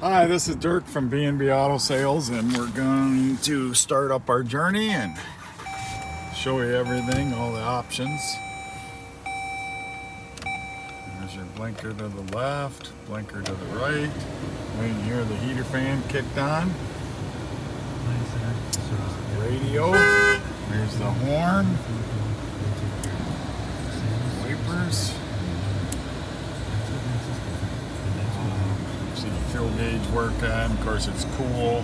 Hi, this is Dirk from B&B Auto Sales and we're going to start up our journey and show you everything, all the options. There's your blinker to the left, blinker to the right. Right here the heater fan kicked on. Radio, there's the horn. Wipers. See the fuel gauge working. Of course, it's cool.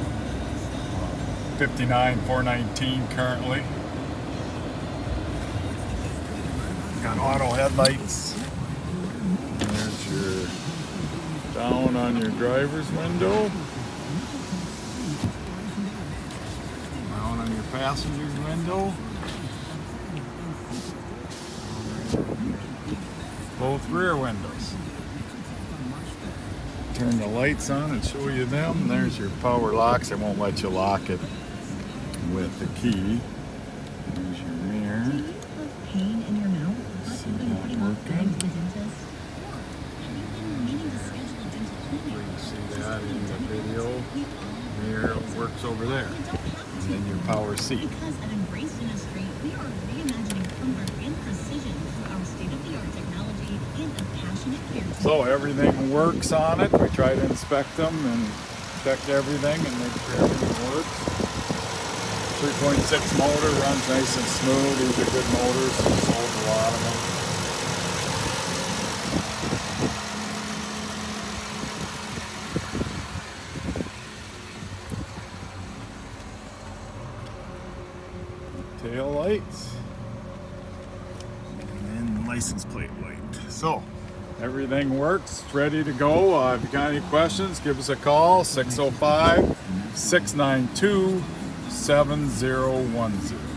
59, 419 currently. Got auto headlights. There's your down on your driver's window. Down on your passenger's window. Both rear windows turn the lights on and show you them. There's your power locks. It won't let you lock it with the key. There's your mirror. pain in your mouth, See that working? going to the dentist, or needing to schedule a dental You can see that in the video. Mirror works over there. And then your power seat. So everything works on it. We try to inspect them and check everything and make sure everything works. 3.6 motor runs nice and smooth. These are good motors. Sold a lot of them. Tail lights. And then license plate light. So everything works, ready to go. Uh, if you got any questions, give us a call 605 692 7010.